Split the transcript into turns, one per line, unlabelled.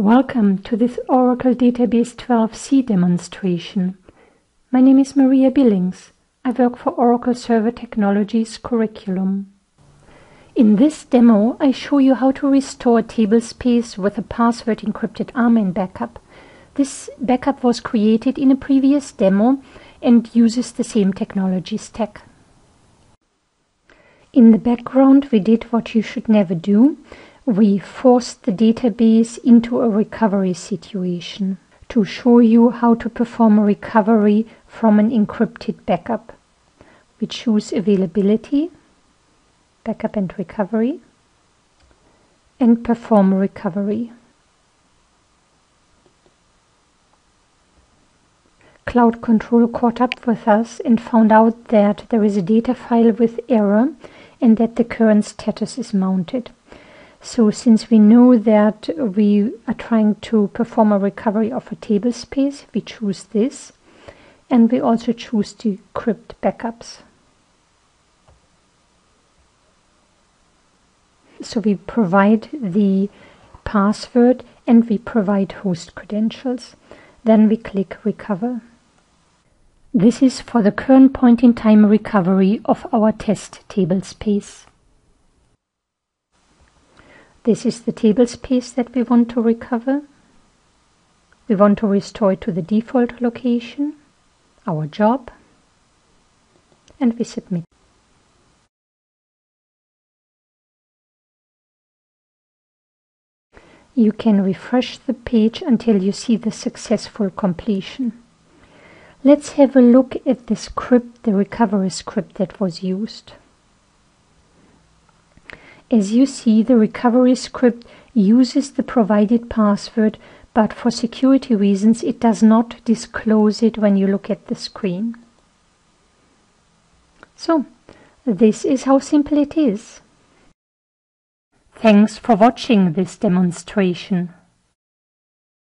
Welcome to this Oracle Database 12c demonstration. My name is Maria Billings. I work for Oracle Server Technologies curriculum. In this demo, I show you how to restore table space with a password encrypted RMAN backup. This backup was created in a previous demo and uses the same technology stack. In the background, we did what you should never do we forced the database into a recovery situation to show you how to perform a recovery from an encrypted backup. We choose availability, backup and recovery, and perform recovery. Cloud Control caught up with us and found out that there is a data file with error and that the current status is mounted. So since we know that we are trying to perform a recovery of a table space, we choose this. And we also choose the crypt backups. So we provide the password and we provide host credentials. Then we click recover. This is for the current point in time recovery of our test table space. This is the table space that we want to recover. We want to restore it to the default location, our job, and we submit. You can refresh the page until you see the successful completion. Let's have a look at the script, the recovery script that was used. As you see, the recovery script uses the provided password, but for security reasons it does not disclose it when you look at the screen. So, this is how simple it is. Thanks for watching this demonstration.